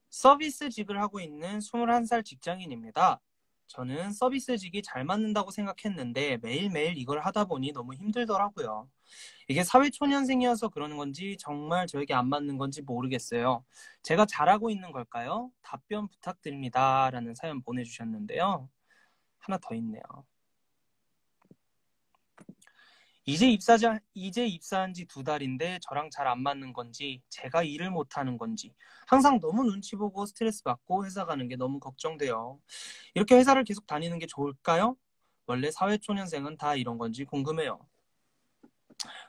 서비스직을 하고 있는 21살 직장인입니다. 저는 서비스직이 잘 맞는다고 생각했는데 매일매일 이걸 하다 보니 너무 힘들더라고요. 이게 사회초년생이어서 그러는 건지 정말 저에게 안 맞는 건지 모르겠어요. 제가 잘하고 있는 걸까요? 답변 부탁드립니다. 라는 사연 보내주셨는데요. 하나 더 있네요. 이제 입사자, 이제 입사한 지 두 달인데 저랑 잘 안 맞는 건지, 제가 일을 못 하는 건지, 항상 너무 눈치 보고 스트레스 받고 회사 가는 게 너무 걱정돼요. 이렇게 회사를 계속 다니는 게 좋을까요? 원래 사회초년생은 다 이런 건지 궁금해요.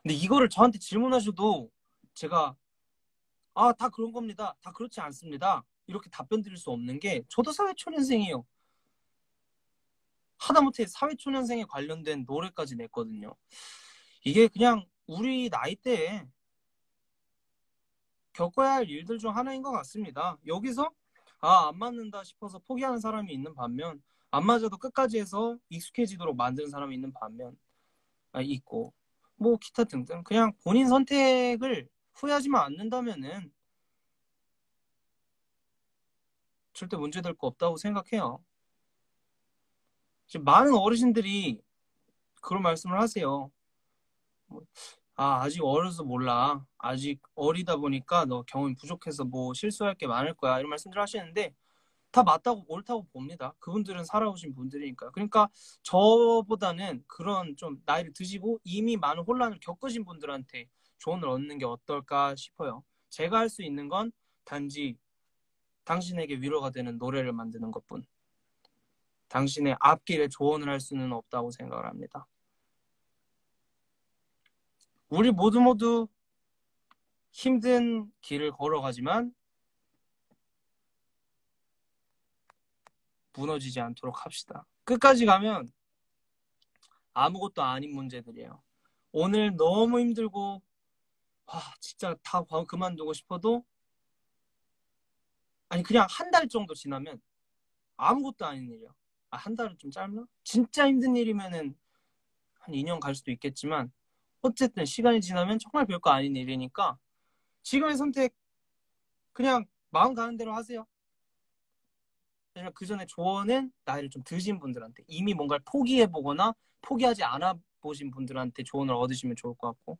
근데 이거를 저한테 질문하셔도 제가, 아, 다 그런 겁니다. 다 그렇지 않습니다. 이렇게 답변 드릴 수 없는 게, 저도 사회초년생이에요. 하다못해 사회초년생에 관련된 노래까지 냈거든요. 이게 그냥 우리 나이대에 겪어야 할 일들 중 하나인 것 같습니다. 여기서 아, 안 맞는다 싶어서 포기하는 사람이 있는 반면 안 맞아도 끝까지 해서 익숙해지도록 만드는 사람이 있는 반면 아, 있고 뭐 기타 등등 그냥 본인 선택을 후회하지만 않는다면은 절대 문제될 거 없다고 생각해요. 지금 많은 어르신들이 그런 말씀을 하세요. 뭐, 아, 아직 어려서 몰라. 아직 어리다 보니까 너 경험이 부족해서 뭐 실수할 게 많을 거야. 이런 말씀들 하시는데 다 맞다고 옳다고 봅니다. 그분들은 살아오신 분들이니까. 그러니까 저보다는 그런 좀 나이를 드시고 이미 많은 혼란을 겪으신 분들한테 조언을 얻는 게 어떨까 싶어요. 제가 할 수 있는 건 단지 당신에게 위로가 되는 노래를 만드는 것뿐. 당신의 앞길에 조언을 할 수는 없다고 생각을 합니다. 우리 모두 모두 힘든 길을 걸어가지만 무너지지 않도록 합시다. 끝까지 가면 아무것도 아닌 문제들이에요. 오늘 너무 힘들고 와 진짜 다 그만두고 싶어도 아니 그냥 한 달 정도 지나면 아무것도 아닌 일이야. 아, 한 달은 좀 짧나? 진짜 힘든 일이면은 한 2년 갈 수도 있겠지만 어쨌든 시간이 지나면 정말 별거 아닌 일이니까 지금의 선택 그냥 마음 가는 대로 하세요. 그냥 그 전에 조언은 나이를 좀 드신 분들한테 이미 뭔가를 포기해 보거나 포기하지 않아 보신 분들한테 조언을 얻으시면 좋을 것 같고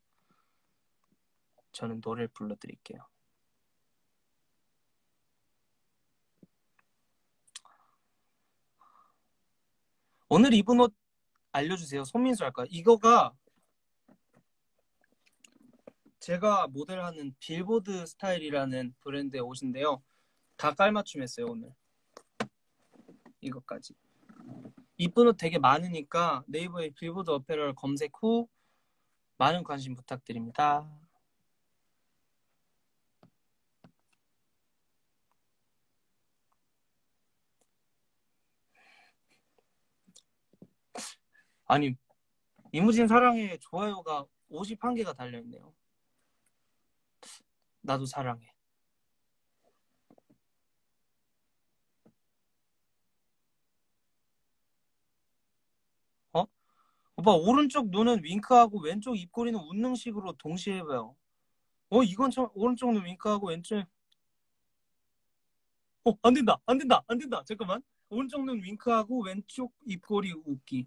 저는 노래를 불러드릴게요. 오늘 입은 옷 알려주세요. 손민수 할까요? 이거가 제가 모델하는 빌보드 스타일이라는 브랜드의 옷인데요. 다 깔맞춤 했어요 오늘. 이것까지. 이쁜 옷 되게 많으니까 네이버에 빌보드 어페럴 검색 후 많은 관심 부탁드립니다. 아니 이무진 사랑해 좋아요가 51개가 달려있네요. 나도 사랑해. 어? 오빠 오른쪽 눈은 윙크하고 왼쪽 입꼬리는 웃는 식으로 동시에 해봐요. 어 이건 참 오른쪽 눈 윙크하고 왼쪽 어안 된다 안 된다 안 된다 잠깐만 오른쪽 눈 윙크하고 왼쪽 입꼬리 웃기.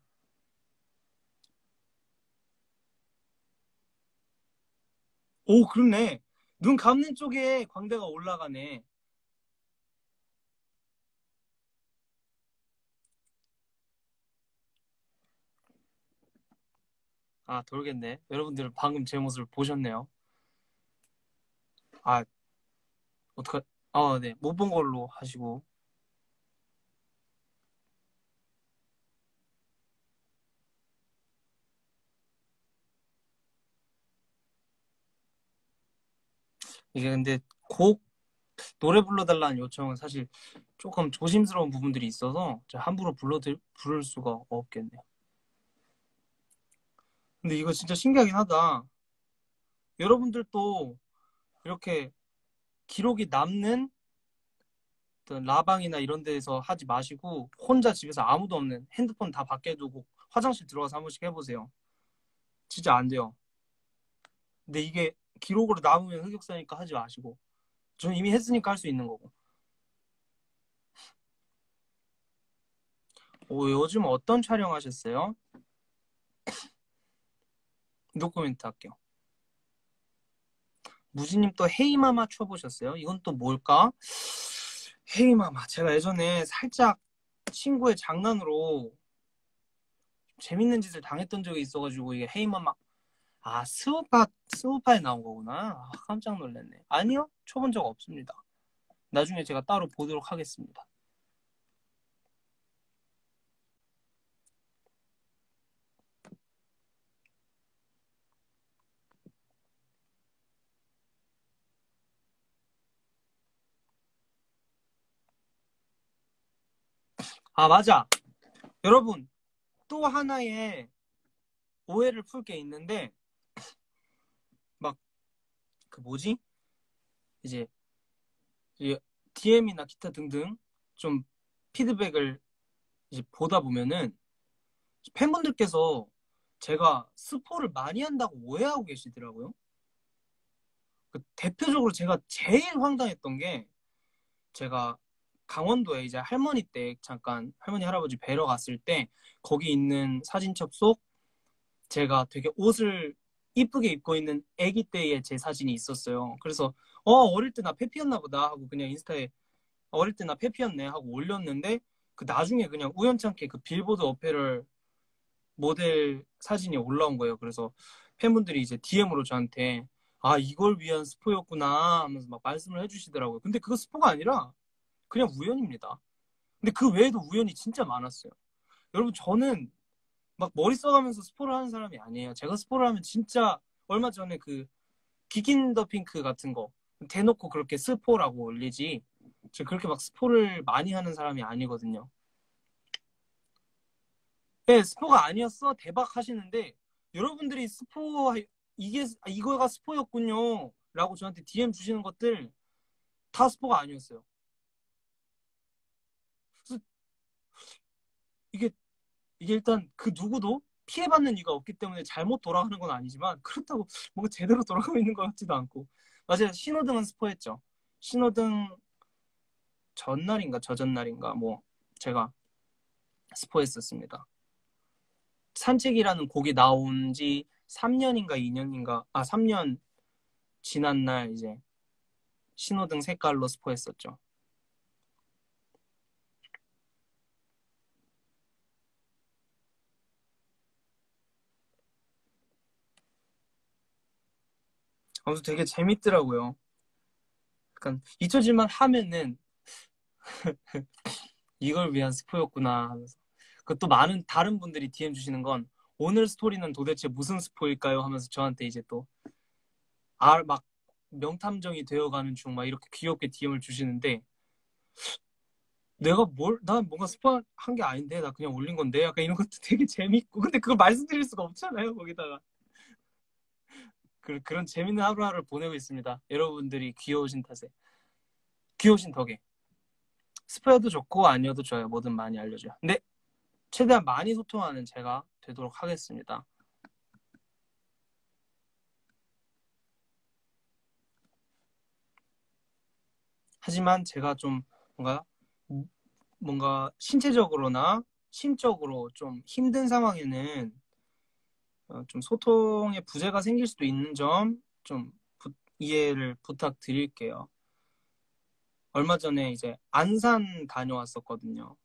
오 그렇네. 눈 감는 쪽에 광대가 올라가네. 아, 돌겠네. 여러분들은 방금 제 모습을 보셨네요. 아, 어떡하, 아, 네. 못 본 걸로 하시고. 이게 근데 곡, 노래 불러달라는 요청은 사실 조금 조심스러운 부분들이 있어서 함부로 불러 부를 수가 없겠네요. 근데 이거 진짜 신기하긴 하다. 여러분들도 이렇게 기록이 남는 어떤 라방이나 이런 데에서 하지 마시고 혼자 집에서 아무도 없는 핸드폰 다 밖에 두고 화장실 들어가서 한 번씩 해보세요. 진짜 안 돼요. 근데 이게 기록으로 남으면 흑역사니까 하지 마시고 저는 이미 했으니까 할 수 있는 거고. 오, 요즘 어떤 촬영하셨어요? 노코멘트 [COUGHS] 할게요. 무지님 또 헤이마마 쳐보셨어요? 이건 또 뭘까? [SIGHS] 헤이마마. 제가 예전에 살짝 친구의 장난으로 재밌는 짓을 당했던 적이 있어가지고 이게 헤이마마. 아 스우파 스우파에 나온 거구나. 아, 깜짝 놀랐네. 아니요, 쳐본 적 없습니다. 나중에 제가 따로 보도록 하겠습니다. 아, 맞아. 여러분, 또 하나의 오해를 풀 게 있는데, 막, 그 뭐지? 이제, DM이나 기타 등등 좀 피드백을 이제 보다 보면은, 팬분들께서 제가 스포를 많이 한다고 오해하고 계시더라고요. 그 대표적으로 제가 제일 황당했던 게, 제가 강원도에 이제 할머니 댁 잠깐 할머니 할아버지 뵈러 갔을 때 거기 있는 사진첩 속 제가 되게 옷을 이쁘게 입고 있는 아기 때의 제 사진이 있었어요. 그래서 어 어릴 때 나 페피였나 보다 하고 그냥 인스타에 어릴 때 나 페피였네 하고 올렸는데 그 나중에 그냥 우연찮게 그 빌보드 어페럴 모델 사진이 올라온 거예요. 그래서 팬분들이 이제 DM으로 저한테 아 이걸 위한 스포였구나 하면서 막 말씀을 해주시더라고요. 근데 그거 스포가 아니라 그냥 우연입니다. 근데 그 외에도 우연이 진짜 많았어요. 여러분 저는 막 머리 써가면서 스포를 하는 사람이 아니에요. 제가 스포를 하면 진짜 얼마 전에 그 기긴 더 핑크 같은 거 대놓고 그렇게 스포라고 올리지 저 그렇게 막 스포를 많이 하는 사람이 아니거든요. 네, 스포가 아니었어 대박 하시는데 여러분들이 스포 이게 이거가 스포였군요 라고 저한테 DM 주시는 것들 다 스포가 아니었어요. 이게 이게 일단 그 누구도 피해받는 이가 없기 때문에 잘못 돌아가는 건 아니지만 그렇다고 뭔가 제대로 돌아가고 있는 것 같지도 않고. 맞아요. 신호등은 스포했죠. 신호등 전날인가 저전날인가 뭐 제가 스포했었습니다. 산책이라는 곡이 나온 지 3년인가 2년인가 아 3년 지난 날 이제 신호등 색깔로 스포했었죠 아무튼 되게 재밌더라고요. 약간 잊혀질만 하면은 [LAUGHS] 이걸 위한 스포였구나 하면서 그 또 많은 다른 분들이 DM 주시는 건 오늘 스토리는 도대체 무슨 스포일까요? 하면서 저한테 이제 또아막 명탐정이 되어가는 중 막 이렇게 귀엽게 DM을 주시는데 내가 뭘 난 뭔가 스포한 게 아닌데 나 그냥 올린 건데 약간 이런 것도 되게 재밌고 근데 그걸 말씀드릴 수가 없잖아요 거기다가 그, 그런 재밌는 하루하루를 보내고 있습니다. 여러분들이 귀여우신 탓에. 귀여우신 덕에. 스포여도 좋고 아니어도 좋아요. 뭐든 많이 알려줘요. 근데 최대한 많이 소통하는 제가 되도록 하겠습니다. 하지만 제가 좀 뭔가 뭔가 신체적으로나 심적으로 좀 힘든 상황에는 어, 좀 소통에 부재가 생길 수도 있는 점 좀 이해를 부탁드릴게요. 얼마 전에 이제 안산 다녀왔었거든요.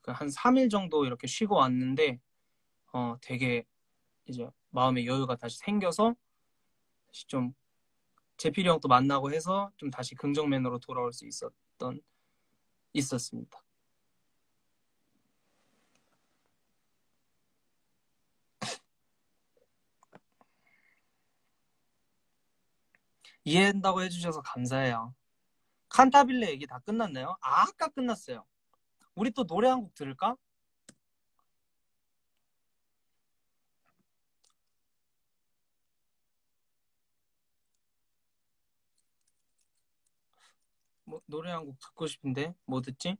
그한 3일 정도 이렇게 쉬고 왔는데 어 되게 이제 마음의 여유가 다시 생겨서 다시 좀 제필이 형도 만나고 해서 좀 다시 긍정맨으로 돌아올 수 있었던 있었습니다. 이해한다고 해주셔서 감사해요. 칸타빌레 얘기 다 끝났나요? 아, 아까 끝났어요. 우리 또 노래 한 곡 들을까? 뭐, 노래 한 곡 듣고 싶은데 뭐 듣지?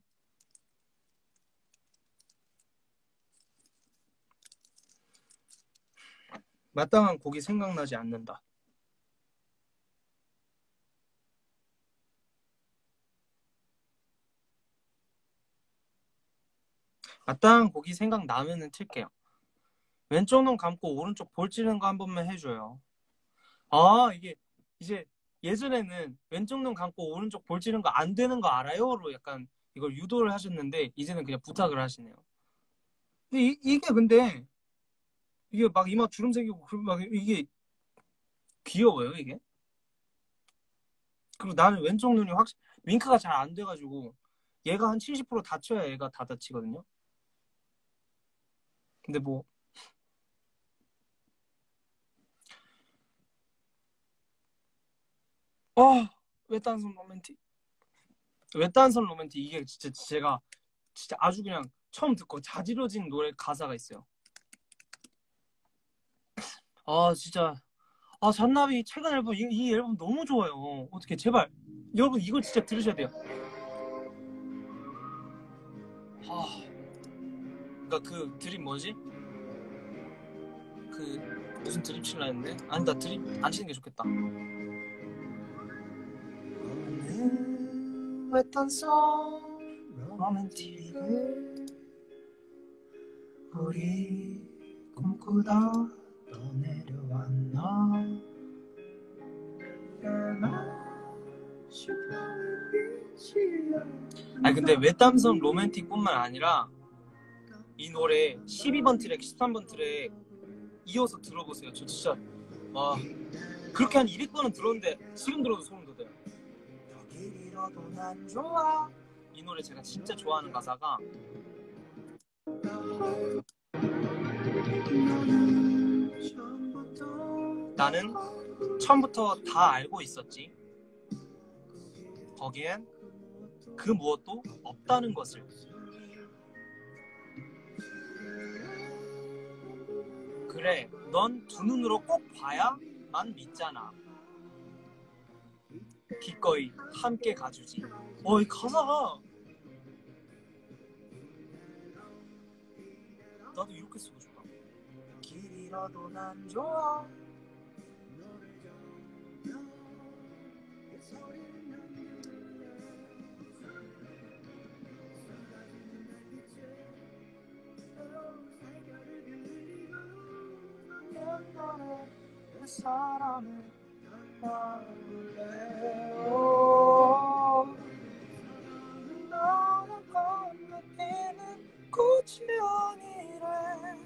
마땅한 곡이 생각나지 않는다. 마땅한 곡이 생각나면은 틀게요. 왼쪽 눈 감고 오른쪽 볼 찌르는 거 한 번만 해줘요. 아 이게 이제 예전에는 왼쪽 눈 감고 오른쪽 볼 찌르는 거 안 되는 거 알아요?로 약간 이걸 유도를 하셨는데 이제는 그냥 부탁을 하시네요. 이, 이게 근데 이게 막 이마 주름 생기고 막 이게 귀여워요 이게. 그리고 나는 왼쪽 눈이 확 윙크가 잘 안 돼가지고 얘가 한 70% 다쳐야 얘가 다 다치거든요. 근데 뭐 어, 외딴선 로맨틱. 외딴선 로맨틱 이게 진짜 제가 진짜 아주 그냥 처음 듣고 자지러진 노래 가사가 있어요. 아 진짜 아 잔나비 최근 앨범 이, 이 앨범 너무 좋아요. 어떻게 제발 여러분 이거 진짜 들으셔야 돼요. 그러니까 그 드림 뭐지? 그 무슨 드림 칠라 했는데 아니다 드림 안 치는 게 좋겠다. 우리 꿈꾸다 떠내려왔나 아니 근데 외딴선 로맨틱뿐만 아니라 이 노래 12번 트랙, 13번 트랙 이어서 들어보세요. 저 진짜 와 그렇게 한 200번은 들었는데 지금 들어도 소름 돋아요. 이 노래 제가 진짜 좋아하는 가사가 나는 처음부터 다 알고 있었지. 거기엔 그 무엇도 없다는 것을. 그래, 넌 두 눈으로 꼭 봐야만 믿잖아. 기꺼이 함께 가주지. 어, 이 가사가 나도 이렇게 쓰고 싶다. 길이라도 난 좋아. 사랑에 나올래요 너랑 건너뛰는 꽃이 아니래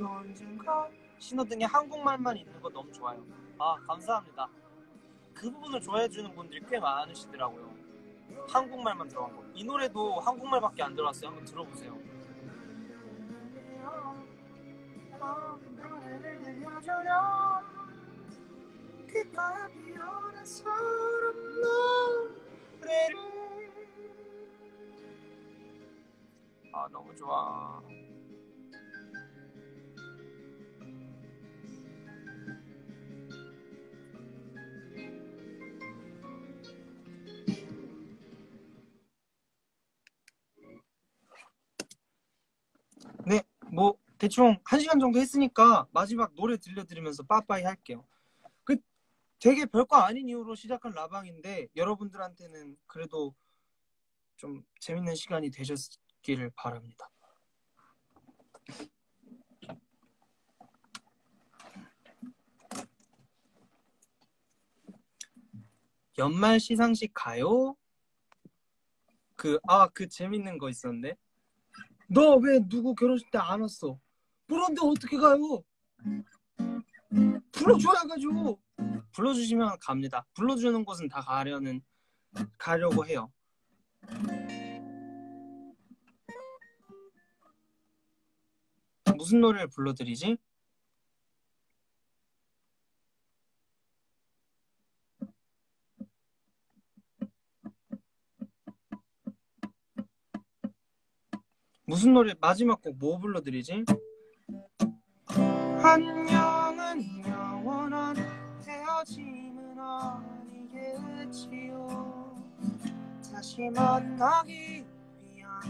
언젠가 신호등에 한국말만 있는 거 너무 좋아요. 아 감사합니다. 그 부분을 좋아해 주는 분들이 꽤 많으시더라고요. 한국말만 들어간 거. 이 노래도 한국말밖에 안 들어왔어요. 한번 들어보세요. 아 너무 좋아. 대충 한 시간 정도 했으니까 마지막 노래 들려드리면서 빠빠이 할게요. 그 되게 별거 아닌 이유로 시작한 라방인데 여러분들한테는 그래도 좀 재밌는 시간이 되셨기를 바랍니다. 연말 시상식 가요? 그, 아, 그 재밌는 거 있었는데. 너 왜 누구 결혼식 때 안 왔어? 그런데 어떻게 가요? 불러줘야 가지고. 불러주시면 갑니다. 불러주는 곳은 다 가려는, 가려고 해요. 무슨 노래를 불러드리지? 무슨 노래 마지막 곡 뭐 불러드리지? 안녕은 영원한 헤어짐은 아니겠지요. 다시 만나기 위한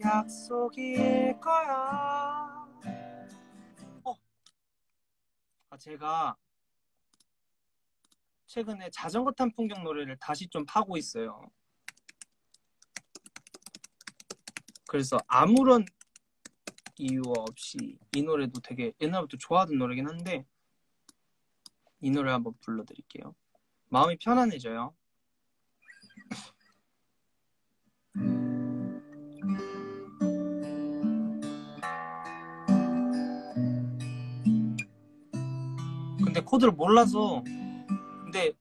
약속일 거야. 어. 아 제가 최근에 자전거 탄 풍경 노래를 다시 좀 파고 있어요. 그래서 아무런 이유 없이 이 노래도 되게 옛날부터 좋아하던 노래긴 한데 이 노래 한번 불러드릴게요. 마음이 편안해져요. 근데 코드를 몰라서 근데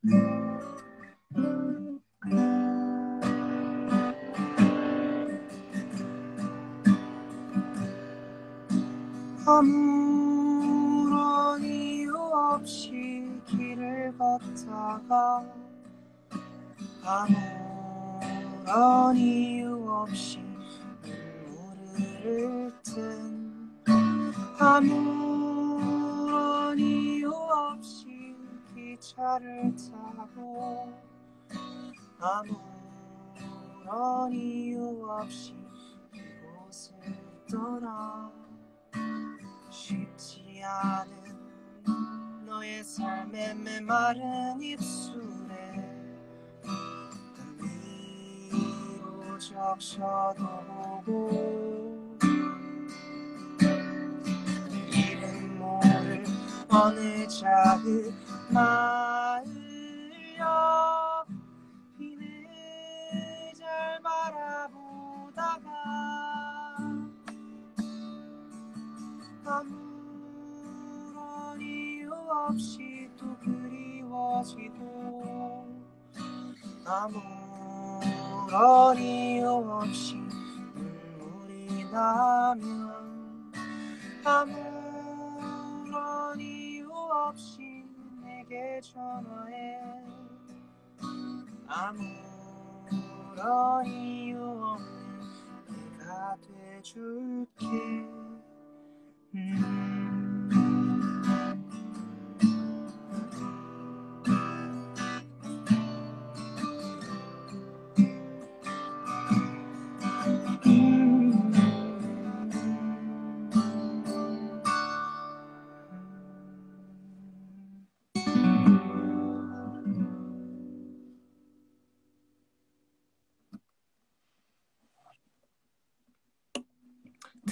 아무런 이유 없이 길을 걷다가 아무런 이유 없이 눈물을 흘든 아무런 이유 없이 기차를 타고 아무런 이유 없이 이곳을 떠나 쉽지 않은 너의 삶의 메마른 입술에 단미로 적셔도 보고 이름 모를 어느 작은 마을여 아무런 이유 없이 또 그리워지고 아무런 이유 없이 눈물이 나면 아무런 이유 없이 내게 전화해. 아무런 이유 없는 내가 돼줄게 음.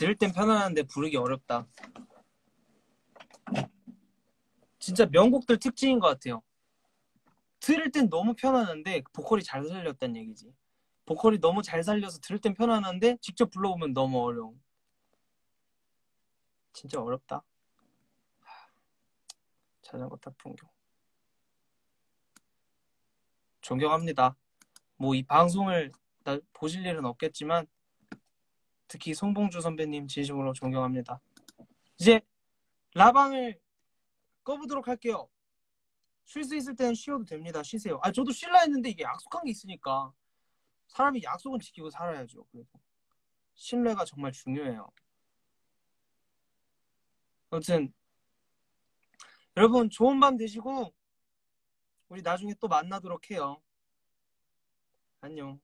들을 땐 편안한데 부르기 어렵다. 진짜 명곡들 특징인 것 같아요. 들을 땐 너무 편안한데 보컬이 잘 살렸다는 얘기지. 보컬이 너무 잘 살려서 들을 땐 편안한데 직접 불러보면 너무 어려움. 진짜 어렵다. 하, 자전거 탄 풍경. 존경합니다. 뭐 이 방송을 나- 보실 일은 없겠지만 특히 송봉주 선배님 진심으로 존경합니다. 이제 라방을 꺼보도록 할게요. 쉴 수 있을 때는 쉬어도 됩니다. 쉬세요. 아 저도 쉴라 했는데 이게 약속한 게 있으니까 사람이 약속은 지키고 살아야죠. 그래도 신뢰가 정말 중요해요. 아무튼 여러분 좋은 밤 되시고 우리 나중에 또 만나도록 해요. 안녕.